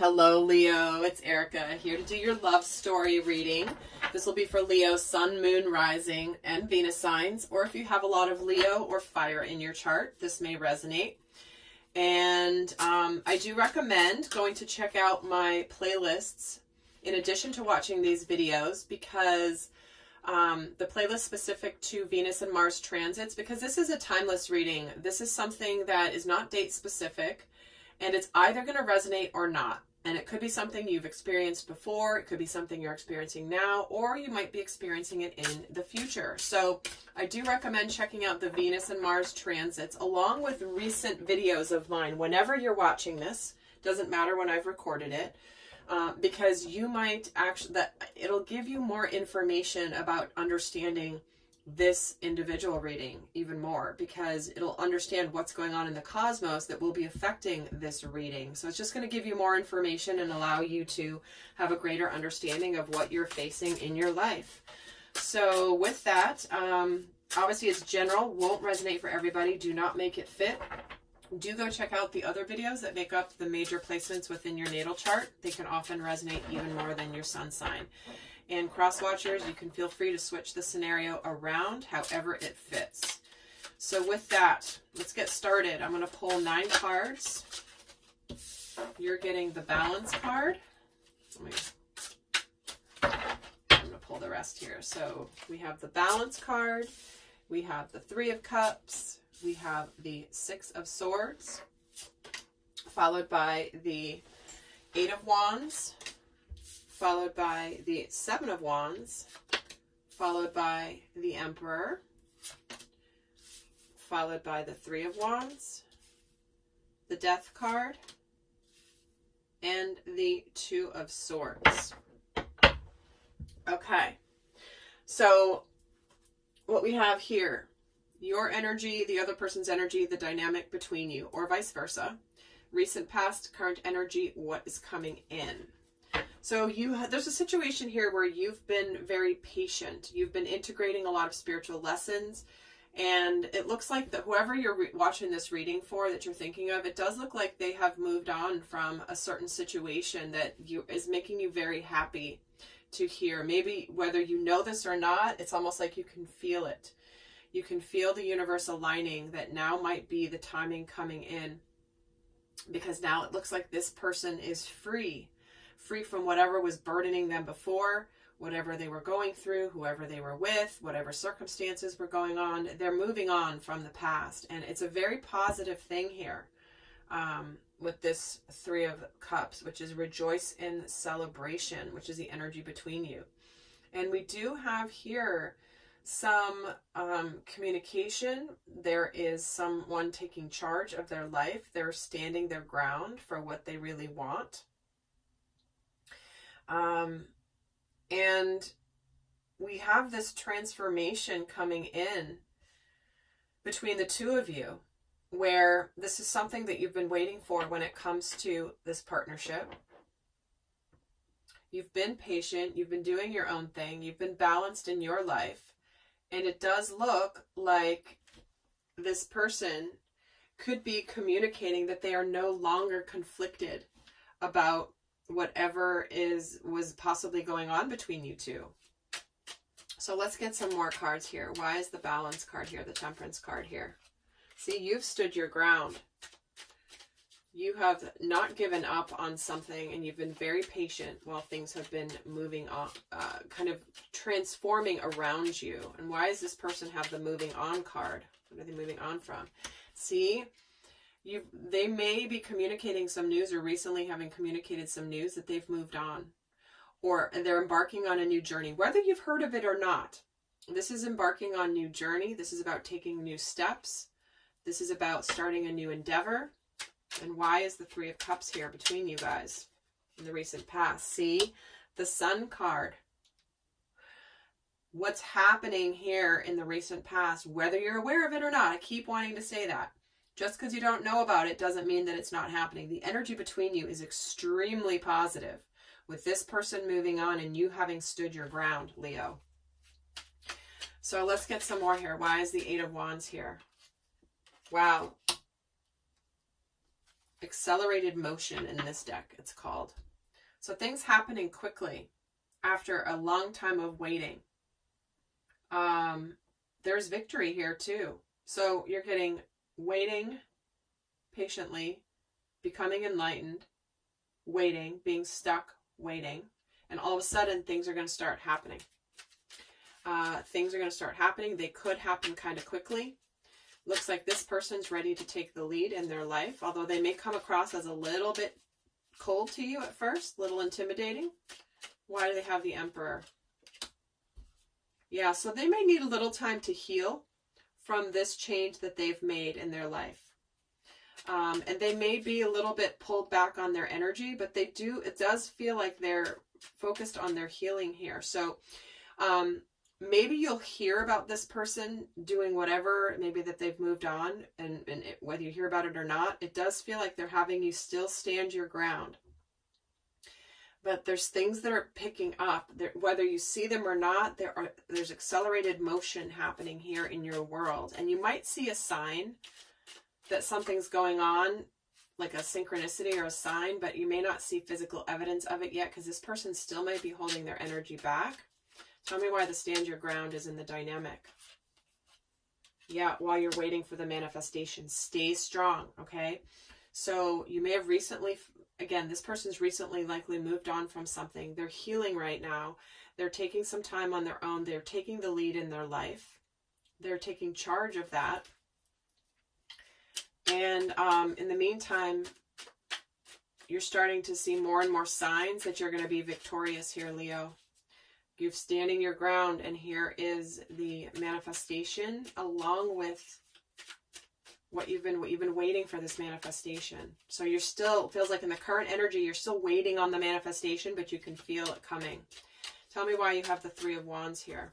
Hello, Leo. It's Erika here to do your love story reading. This will be for Leo, Sun, Moon, Rising, and Venus signs, or if you have a lot of Leo or fire in your chart, this may resonate. And um, I do recommend going to check out my playlists in addition to watching these videos because um, the playlist specific to Venus and Mars transits, because this is a timeless reading. This is something that is not date specific and it's either going to resonate or not. And it could be something you've experienced before, it could be something you're experiencing now, or you might be experiencing it in the future. So I do recommend checking out the Venus and Mars transits along with recent videos of mine whenever you're watching this. Doesn't matter when I've recorded it. Uh, because you might actually that it'll give you more information about understanding this individual reading even more because it'll understand what's going on in the cosmos that will be affecting this reading. So it's just going to give you more information and allow you to have a greater understanding of what you're facing in your life. So with that, um, obviously it's general, won't resonate for everybody. Do not make it fit. Do go check out the other videos that make up the major placements within your natal chart. They can often resonate even more than your sun sign. And cross watchers, you can feel free to switch the scenario around however it fits. So with that, let's get started. I'm going to pull nine cards. You're getting the balance card. I'm going to pull the rest here. So we have the balance card. We have the three of cups. We have the six of swords, followed by the eight of wands, followed by the Seven of Wands, followed by the Emperor, followed by the Three of Wands, the Death card, and the Two of Swords. Okay, so what we have here, your energy, the other person's energy, the dynamic between you, or vice versa. Recent past, current energy, what is coming in. So you there's a situation here where you've been very patient. You've been integrating a lot of spiritual lessons and it looks like that whoever you're re- watching this reading for that you're thinking of, it does look like they have moved on from a certain situation that you is making you very happy to hear. Maybe whether you know this or not, it's almost like you can feel it. You can feel the universe aligning that now might be the timing coming in because now it looks like this person is free free from whatever was burdening them before, whatever they were going through, whoever they were with, whatever circumstances were going on. They're moving on from the past. And it's a very positive thing here um, with this Three of Cups, which is rejoice in celebration, which is the energy between you. And we do have here some um, communication. There is someone taking charge of their life. They're standing their ground for what they really want. Um, and we have this transformation coming in between the two of you where this is something that you've been waiting for when it comes to this partnership. You've been patient, you've been doing your own thing, you've been balanced in your life, and it does look like this person could be communicating that they are no longer conflicted about whatever is was possibly going on between you two. So let's get some more cards here. Why is the balance card here, the temperance card here? See, you've stood your ground. You have not given up on something and you've been very patient while things have been moving on, uh, kind of transforming around you. And why does this person have the moving on card? What are they moving on from? See, you they may be communicating some news or recently having communicated some news that they've moved on. Or they're embarking on a new journey. Whether you've heard of it or not this is embarking on new journey. This is about taking new steps. This is about starting a new endeavor. And why is the three of cups here between you guys in the recent past? See? The sun card. What's happening here in the recent past whether you're aware of it or not i keep wanting to say that just because you don't know about it doesn't mean that it's not happening. The energy between you is extremely positive with this person moving on and you having stood your ground, Leo. So let's get some more here. Why is the Eight of Wands here? Wow. accelerated motion in this deck, it's called. So things happening quickly after a long time of waiting. Um, there's victory here too. So you're getting waiting patiently, becoming enlightened, waiting, being stuck, waiting, and all of a sudden things are going to start happening. Uh, things are going to start happening. They could happen kind of quickly. Looks like this person's ready to take the lead in their life, although they may come across as a little bit cold to you at first, a little intimidating. Why do they have the Emperor? Yeah, so they may need a little time to heal from this change that they've made in their life. Um, and they may be a little bit pulled back on their energy, but they do, it does feel like they're focused on their healing here. So um, maybe you'll hear about this person doing whatever, maybe that they've moved on, and, and it, whether you hear about it or not, it does feel like they're having you still stand your ground. But there's things that are picking up. Whether you see them or not, there are there's accelerated motion happening here in your world, and you might see a sign that something's going on, like a synchronicity or a sign, but you may not see physical evidence of it yet because this person still might be holding their energy back. Tell me why the stand your ground is in the dynamic. Yeah, while you're waiting for the manifestation, stay strong, okay? So you may have recently, again, this person's recently likely moved on from something. They're healing right now. They're taking some time on their own. They're taking the lead in their life. They're taking charge of that. And um, in the meantime, you're starting to see more and more signs that you're going to be victorious here, Leo. You're standing your ground, and here is the manifestation along with what you've been what you've been waiting for this manifestation. So you're still feels like in the current energy, you're still waiting on the manifestation, but you can feel it coming. Tell me why you have the Three of Wands here.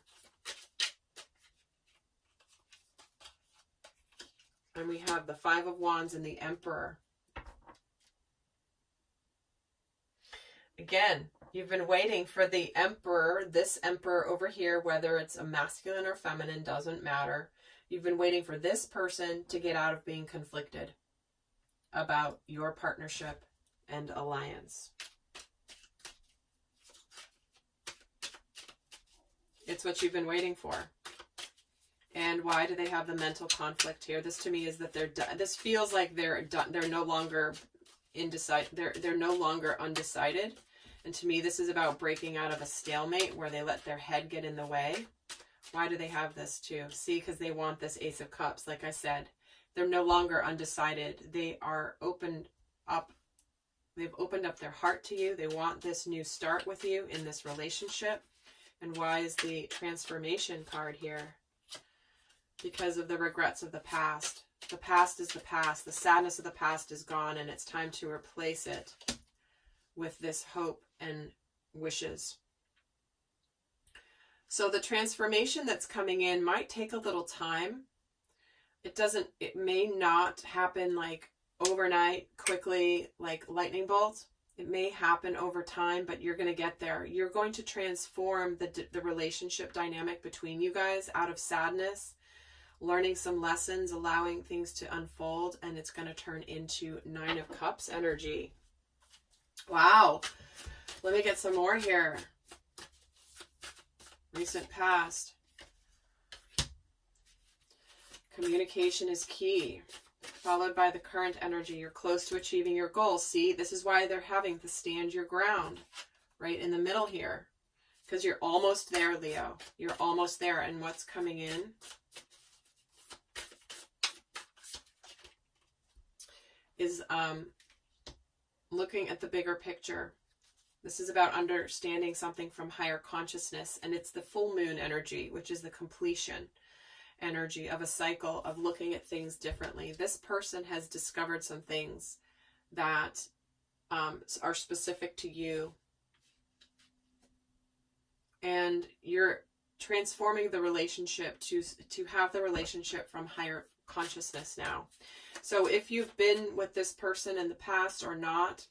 And we have the Five of Wands and the Emperor. Again, you've been waiting for the Emperor, this Emperor over here, whether it's a masculine or feminine, doesn't matter. You've been waiting for this person to get out of being conflicted about your partnership and alliance. It's what you've been waiting for. And why do they have the mental conflict here? This to me is that they're done. This feels like they're done. They're no longer indecisive. They're they're no longer undecided. And to me, this is about breaking out of a stalemate where they let their head get in the way. Why do they have this too? See, because they want this Ace of Cups. Like I said, they're no longer undecided. They are opened up. They've opened up their heart to you. They want this new start with you in this relationship. And why is the transformation card here? because of the regrets of the past. The past is the past. The sadness of the past is gone, and it's time to replace it with this hope and wishes. So the transformation that's coming in might take a little time. It doesn't, it may not happen like overnight, quickly, like lightning bolt. It may happen over time, but you're going to get there. You're going to transform the, the relationship dynamic between you guys out of sadness learning some lessons, allowing things to unfold, and it's going to turn into Nine of Cups energy. Wow. Let me get some more here. Recent past. Communication is key. Followed by the current energy. You're close to achieving your goal. See, this is why they're having to stand your ground right in the middle here. Because you're almost there, Leo. You're almost there. And what's coming in? is um, looking at the bigger picture. This is about understanding something from higher consciousness, and it's the full moon energy, which is the completion energy of a cycle of looking at things differently. This person has discovered some things that um, are specific to you, and you're transforming the relationship to to have the relationship from higher consciousness now. So if you've been with this person in the past or not,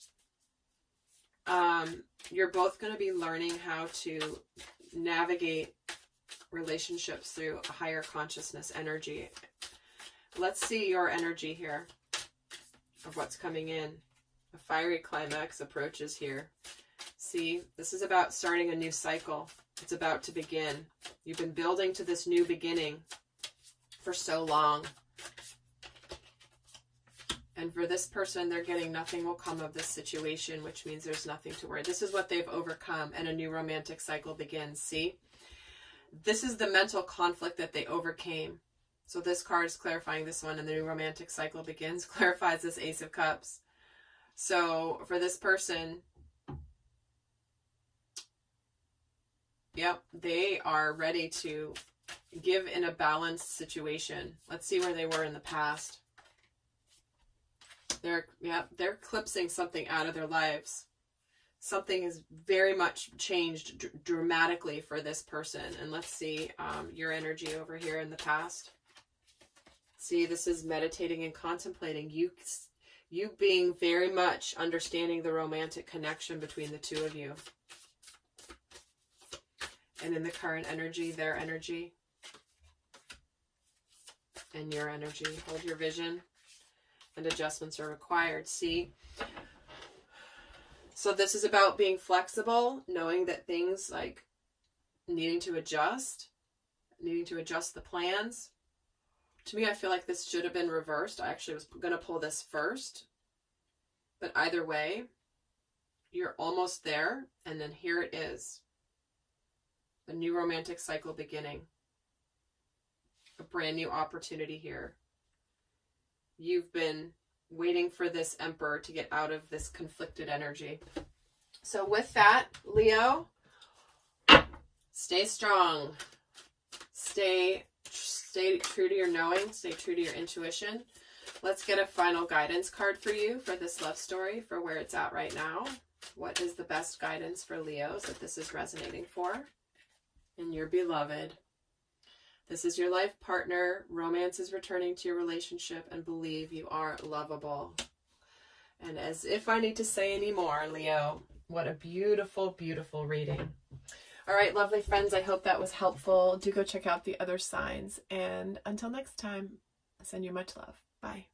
um, you're both going to be learning how to navigate relationships through a higher consciousness energy. Let's see your energy here of what's coming in. A fiery climax approaches here. See, this is about starting a new cycle. It's about to begin. You've been building to this new beginning for so long. And for this person, they're getting nothing will come of this situation, which means there's nothing to worry. This is what they've overcome, and a new romantic cycle begins. See? This is the mental conflict that they overcame. So this card is clarifying this one, and the new romantic cycle begins, clarifies this Ace of Cups. So for this person, yep, they are ready to give in a balanced situation. Let's see where they were in the past. They're yeah, they're clipsing something out of their lives. Something has very much changed dr dramatically for this person. And let's see um, your energy over here in the past. See, this is meditating and contemplating. You you being very much understanding the romantic connection between the two of you. And in the current energy, their energy, and your energy. Hold your vision and adjustments are required. See? So this is about being flexible, knowing that things like needing to adjust, needing to adjust the plans. To me, I feel like this should have been reversed. I actually was going to pull this first. But either way, you're almost there. And then here it is. A new romantic cycle beginning. A brand new opportunity here you've been waiting for this emperor to get out of this conflicted energy. So with that, Leo, stay strong. Stay stay true to your knowing, stay true to your intuition. Let's get a final guidance card for you for this love story for where it's at right now. What is the best guidance for Leos that this is resonating for? And your beloved. This is your life partner. Romance is returning to your relationship and believe you are lovable. And as if I need to say any more, Leo, what a beautiful, beautiful reading. All right, lovely friends, I hope that was helpful. Do go check out the other signs. And until next time, I send you much love. Bye.